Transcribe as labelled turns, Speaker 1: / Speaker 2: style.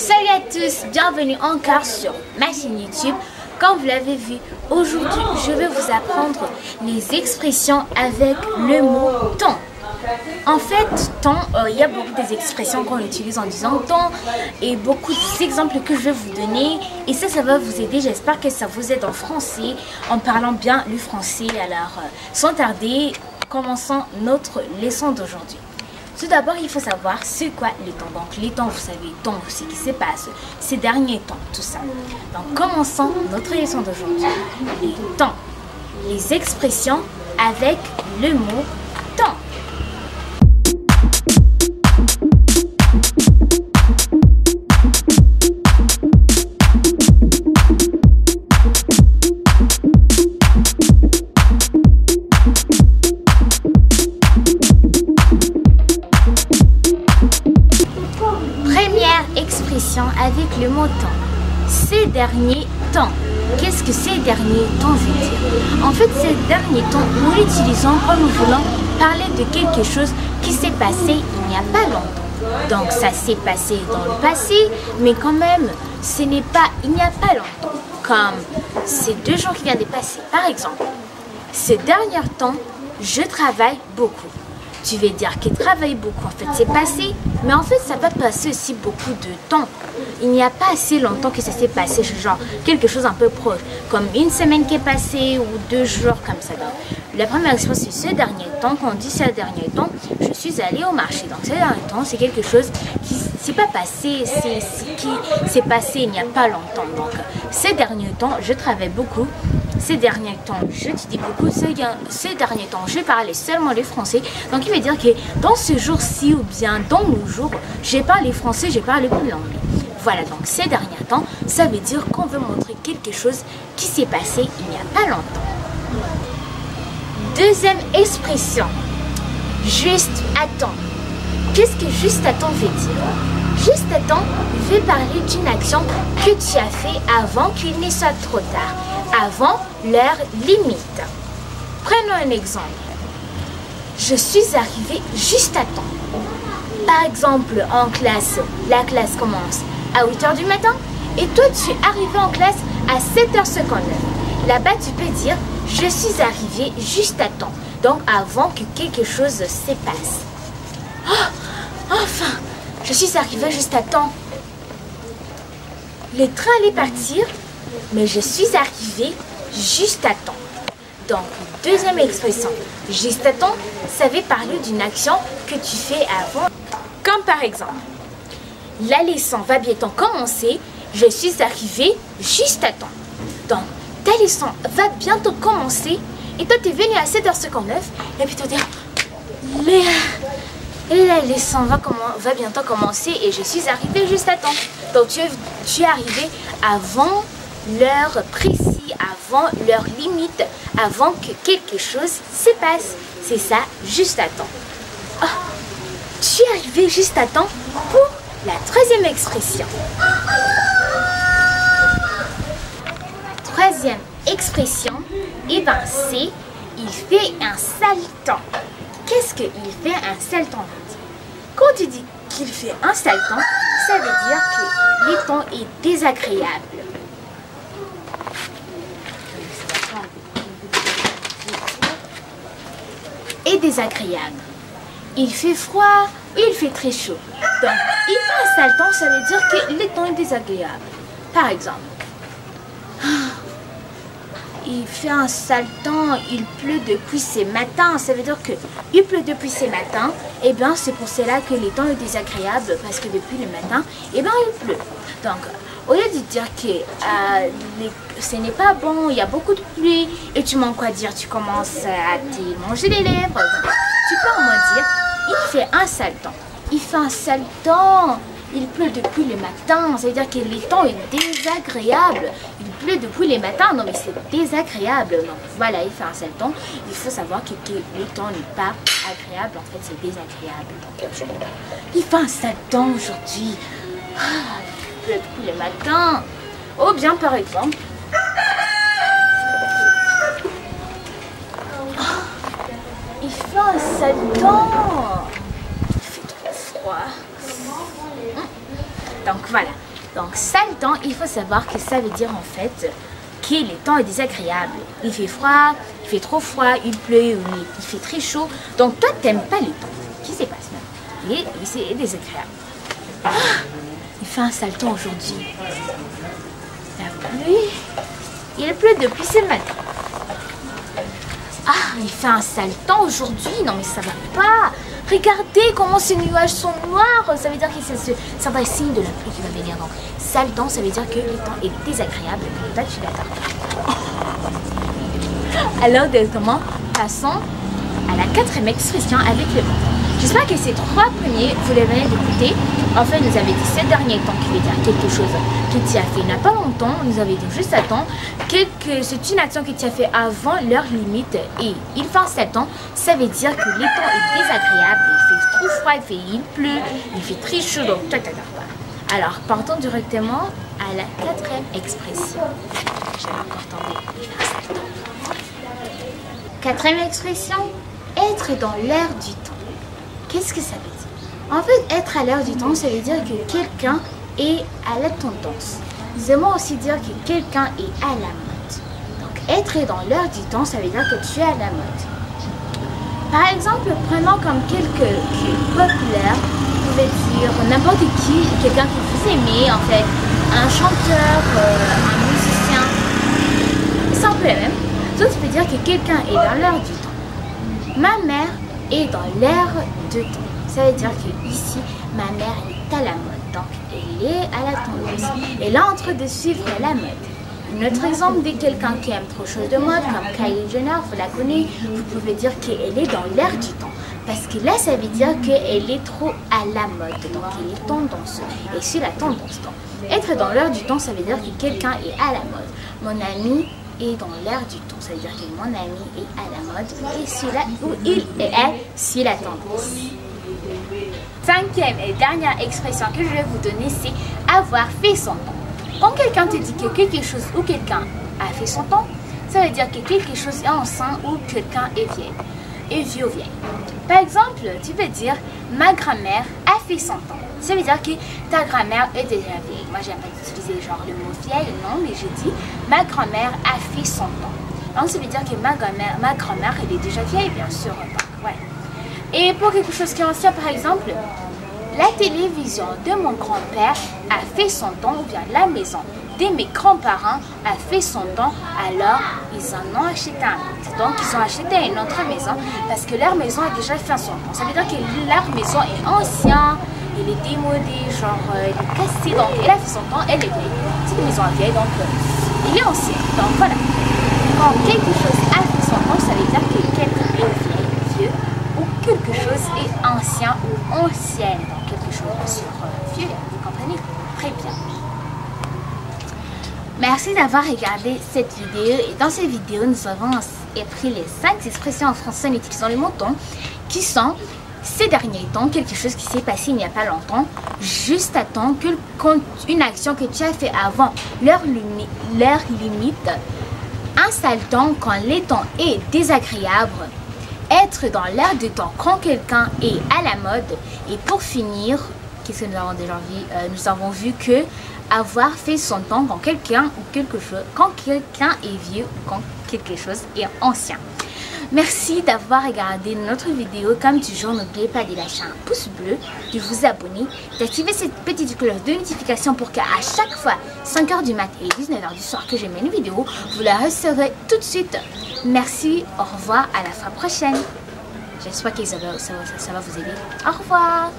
Speaker 1: Salut à tous, bienvenue encore sur ma chaîne YouTube. Comme vous l'avez vu, aujourd'hui je vais vous apprendre les expressions avec le mot temps. En fait, temps, euh, il y a beaucoup d'expressions qu'on utilise en disant temps et beaucoup d'exemples que je vais vous donner. Et ça, ça va vous aider. J'espère que ça vous aide en français, en parlant bien le français. Alors, euh, sans tarder, commençons notre leçon d'aujourd'hui. Tout d'abord, il faut savoir c'est quoi les temps. Donc, les temps, vous savez, temps, ce qui se passe ces derniers temps, tout ça. Donc, commençons notre leçon d'aujourd'hui. Les temps. Les expressions avec le mot temps. Le mot temps. Ces derniers temps. Qu'est-ce que ces derniers temps veut dire? En fait, ces derniers temps, nous l'utilisons quand nous voulons parler de quelque chose qui s'est passé il n'y a pas longtemps. Donc, ça s'est passé dans le passé, mais quand même, ce n'est pas il n'y a pas longtemps. Comme ces deux jours qui viennent de passer. Par exemple, ces derniers temps, je travaille beaucoup tu veux dire qu'il travaille beaucoup. En fait, c'est passé, mais en fait, ça va passer aussi beaucoup de temps. Il n'y a pas assez longtemps que ça s'est passé, genre quelque chose un peu proche, comme une semaine qui est passée ou deux jours comme ça. Donc, la première expression, c'est ce dernier temps. Quand on dit ce dernier temps, je suis allée au marché. Donc, ce dernier temps, c'est quelque chose qui s'est pas passé, c'est qui s'est passé il n'y a pas longtemps. Donc, ces derniers temps, je travaille beaucoup ces derniers temps, je te dis beaucoup, ces, derniers temps, je parlais seulement le français. Donc, il veut dire que dans ce jour-ci ou bien dans nos jours, j'ai parlé français, j'ai parlé plus l'anglais. Voilà, donc ces derniers temps, ça veut dire qu'on veut montrer quelque chose qui s'est passé il n'y a pas longtemps. Deuxième expression, juste attends. Qu'est-ce que juste attends veut dire? Juste attends veut parler d'une action que tu as fait avant qu'il ne soit trop tard avant leur limite. Prenons un exemple. Je suis arrivée juste à temps. Par exemple, en classe, la classe commence à 8h du matin et toi tu es arrivé en classe à 7h59. Là-bas, tu peux dire je suis arrivée juste à temps. Donc avant que quelque chose se passe. Oh, enfin, je suis arrivée juste à temps. Le train allait partir mais je suis arrivée juste à temps. Donc, deuxième expression, juste à temps, ça veut parler d'une action que tu fais avant. Comme par exemple, la leçon va bientôt commencer, je suis arrivée juste à temps. Donc, ta leçon va bientôt commencer et toi tu es venu à 7h59 et puis tu dire, mais la leçon va, va bientôt commencer et je suis arrivée juste à temps. Donc, tu es, tu es avant l'heure précis, avant leur limite, avant que quelque chose se passe. C'est ça, juste à temps. Oh, tu es arrivé juste à temps pour la troisième expression. Troisième expression, et eh ben c'est il fait un temps. Qu'est-ce qu'il fait un temps Quand tu dis qu'il fait un temps, ça veut dire que le temps est désagréable. Et désagréable. Il fait froid il fait très chaud. Donc, il un sale temps, ça veut dire que le temps est désagréable. Par exemple, il fait un sale temps, il pleut depuis ce matin. Ça veut dire que il pleut depuis ce matin. Et eh bien, c'est pour cela que le temps est désagréable parce que depuis le matin, et eh bien, il pleut. Donc, au lieu de dire que euh, ce n'est pas bon, il y a beaucoup de pluie, et tu manques quoi dire, tu commences à te manger les lèvres, tu peux au moins dire, il fait un sale temps. Il fait un sale temps, il pleut depuis le matin, ça veut dire que le temps est désagréable. Il pleut depuis le matin, non mais c'est désagréable. Donc voilà, il fait un sale temps. Il faut savoir que, le temps n'est pas agréable, en fait c'est désagréable. il fait un sale temps aujourd'hui. Ah, depuis le matin. Ou bien par exemple, il fait un sale. Froid. Donc voilà, Donc sale temps, il faut savoir que ça veut dire en fait que le temps est désagréable. Il fait froid, il fait trop froid, il pleut, il fait très chaud. Donc toi, t'aimes pas le temps. Qui se passe c'est désagréable. Ah, il fait un sale temps aujourd'hui. Il pleut depuis ce matin. Ah, il fait un sale temps aujourd'hui. Non mais ça va pas. Regardez comment ces nuages sont noirs. Ça veut dire que c'est un signe de la pluie qui va venir. Donc, sale temps, ça veut dire que le temps est désagréable. Là, tu l'attends. Alors, directement, passons à la quatrième expression avec le vent. J'espère que ces trois premiers, vous les venez d'écouter. En fait, nous avait dit ces derniers temps qui veut dire quelque chose que tu as fait il n'y a pas longtemps. Nous avait dit juste à temps que, c'est une action que tu as fait avant leur limite et il fait un ans. Ça veut dire que le temps est désagréable, il fait trop froid, il, fait, il pleut, il fait très chaud, donc toi, pas. Alors, partons directement à la quatrième expression. J'avais encore un Quatrième expression, être dans l'air du temps. Qu'est-ce que ça veut dire? En fait, être à l'air du temps, ça veut dire que quelqu'un est à la tendance. Nous aimons aussi dire que quelqu'un est à la mode. Donc, être dans l'air du temps, ça veut dire que tu es à la mode. Par exemple, prenons comme est populaire, vous pouvez dire n'importe qui, quelqu'un que vous aimez, en fait, un chanteur, euh, un musicien, simple même. Donc, tu peux dire que quelqu'un est dans l'air du temps. Ma mère et dans l'air de temps. Ça veut dire que ici, ma mère est à la mode, donc elle est à la tendance. Elle est en train de suivre la mode. Un autre exemple de quelqu'un qui aime trop chose de mode, comme Kylie Jenner, vous la connaissez, vous pouvez dire qu'elle est dans l'air du temps. Parce que là, ça veut dire qu'elle est trop à la mode, donc elle est tendance. Et c'est la tendance. Être dans l'air du temps, ça veut dire que quelqu'un est à la mode. Mon ami est dans l'air du temps. Ça veut dire que mon ami est à la mode et celui-là où il est elle la tendance. Cinquième et dernière expression que je vais vous donner, c'est avoir fait son temps. Quand quelqu'un te dit que quelque chose ou quelqu'un a fait son temps, ça veut dire que quelque chose est ancien ou quelqu'un est vieil. Et vieux vieille. Par exemple, tu peux dire ma grand-mère a fait son temps. Ça veut dire que ta grand-mère est déjà vieille. Moi, j'aime pas utiliser genre le mot vieille, non, mais je dis ma grand-mère a fait son temps. Donc, ça veut dire que ma grand-mère, ma grand-mère, elle est déjà vieille, bien sûr. Ouais. Et pour quelque chose qui est ancien, par exemple, la télévision de mon grand-père a fait son temps, ou bien la maison de mes grands-parents a fait son temps, alors ils en ont acheté un autre. Donc, ils ont acheté une autre maison parce que leur maison a déjà fait son temps. Ça veut dire que leur maison est ancienne, elle est démodée, genre euh, elle est cassée, donc elle a fait son temps, elle est vieille. C'est une maison vieille, donc euh, il est ancien. Donc voilà. Quand quelque chose a fait son temps, ça veut dire que quelqu'un est vieux, ou quelque chose est ancien ou ancienne. Donc quelque chose sur euh, vieux, vous comprenez? Très bien. Merci d'avoir regardé cette vidéo et dans cette vidéo nous avons appris les 5 expressions en français en utilisant le montant qui sont ces derniers temps, quelque chose qui s'est passé il n'y a pas longtemps, juste à temps que une action que tu as fait avant leur, limite, temps quand les temps est désagréable, être dans l'air de temps quand quelqu'un est à la mode, et pour finir, qu'est-ce que nous avons déjà vu? Euh, Nous avons vu que avoir fait son temps quand quelqu'un ou quelque chose, quand quelqu'un est vieux ou quand quelque chose est ancien. Merci d'avoir regardé notre vidéo. Comme toujours, n'oubliez pas de lâcher un pouce bleu, de vous abonner, d'activer cette petite cloche de notification pour qu'à chaque fois, 5h du matin et 19h du soir que je mets une vidéo, vous la recevrez tout de suite. Merci, au revoir, à la fois prochaine. J'espère que ça va, ça va vous aider. Au revoir